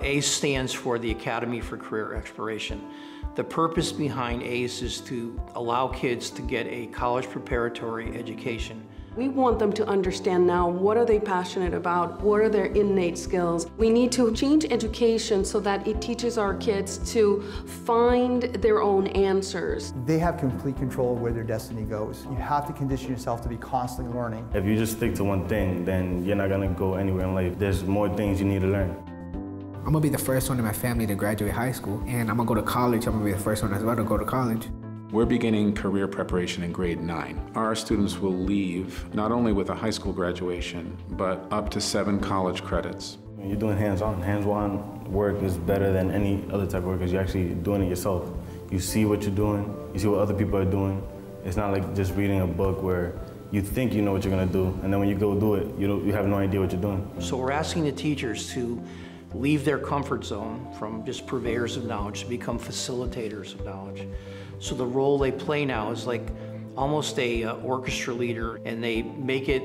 ACE stands for the Academy for Career Exploration. The purpose behind ACE is to allow kids to get a college preparatory education. We want them to understand now what are they passionate about, what are their innate skills. We need to change education so that it teaches our kids to find their own answers. They have complete control of where their destiny goes. You have to condition yourself to be constantly learning. If you just stick to one thing, then you're not gonna go anywhere in life. There's more things you need to learn. I'm gonna be the first one in my family to graduate high school, and I'm gonna go to college. I'm gonna be the first one as well to go to college. We're beginning career preparation in grade 9. Our students will leave not only with a high school graduation, but up to seven college credits. You're doing hands-on, hands-on work is better than any other type of work because you're actually doing it yourself. You see what you're doing, you see what other people are doing. It's not like just reading a book where you think you know what you're gonna do, and then when you go do it, you, don't, you have no idea what you're doing. So we're asking the teachers to leave their comfort zone from just purveyors of knowledge to become facilitators of knowledge. So the role they play now is like almost a uh, orchestra leader and they make it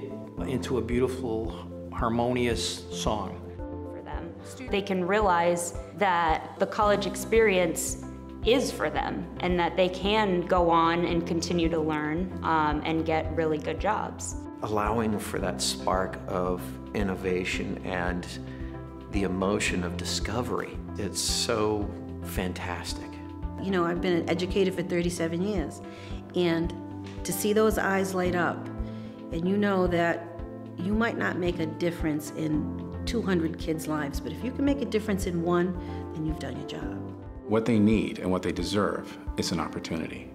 into a beautiful, harmonious song. For them. They can realize that the college experience is for them and that they can go on and continue to learn um, and get really good jobs. Allowing for that spark of innovation and the emotion of discovery. It's so fantastic. You know, I've been an educator for 37 years, and to see those eyes light up, and you know that you might not make a difference in 200 kids' lives, but if you can make a difference in one, then you've done your job. What they need and what they deserve is an opportunity.